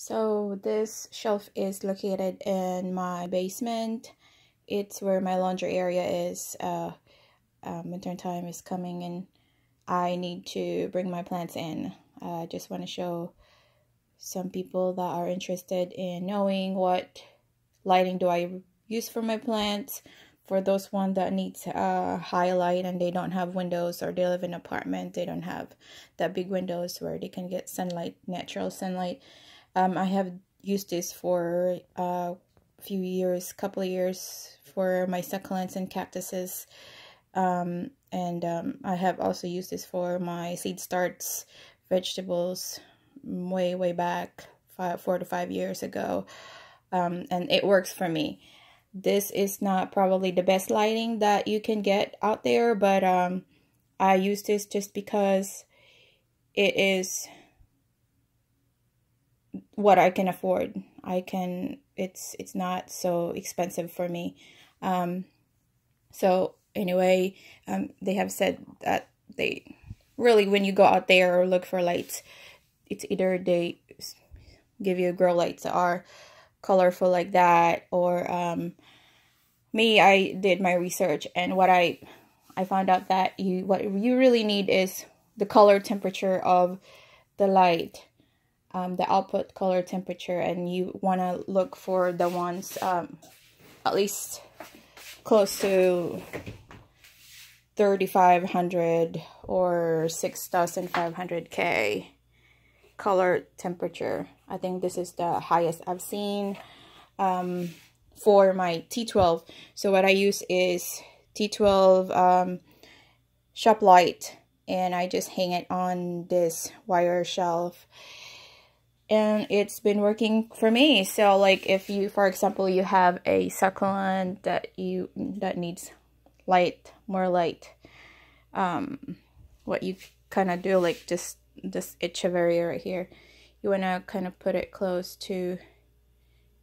So this shelf is located in my basement. It's where my laundry area is. Uh, um, winter time is coming and I need to bring my plants in. I just want to show some people that are interested in knowing what lighting do I use for my plants. For those one that needs a uh, highlight and they don't have windows or they live in an apartment, they don't have that big windows where they can get sunlight, natural sunlight. Um, I have used this for uh, a few years, couple of years for my succulents and cactuses. Um, and um, I have also used this for my seed starts vegetables way, way back, five, four to five years ago. Um, and it works for me. This is not probably the best lighting that you can get out there, but um, I use this just because it is what I can afford. I can it's it's not so expensive for me. Um so anyway, um they have said that they really when you go out there or look for lights, it's either they give you grow lights that are colorful like that or um me I did my research and what I I found out that you what you really need is the color temperature of the light um, the output color temperature and you want to look for the ones um, at least close to 3500 or 6500 K color temperature. I think this is the highest I've seen um, for my T12. So what I use is T12 um, shop light and I just hang it on this wire shelf and it's been working for me. So like if you for example you have a succulent that you that needs light more light um what you kind of do like just this echeveria right here. You want to kind of put it close to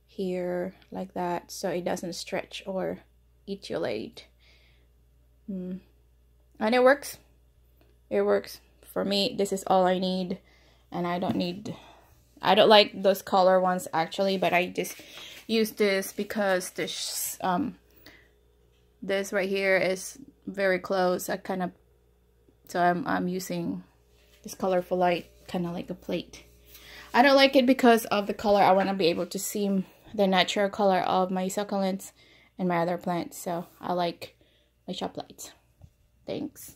here like that so it doesn't stretch or etiolate mm. and it works. It works. For me this is all I need and I don't need I don't like those color ones actually, but I just use this because this um this right here is very close. I kind of so I'm I'm using this colorful light kind of like a plate. I don't like it because of the color. I want to be able to see the natural color of my succulents and my other plants. So I like my shop lights. Thanks.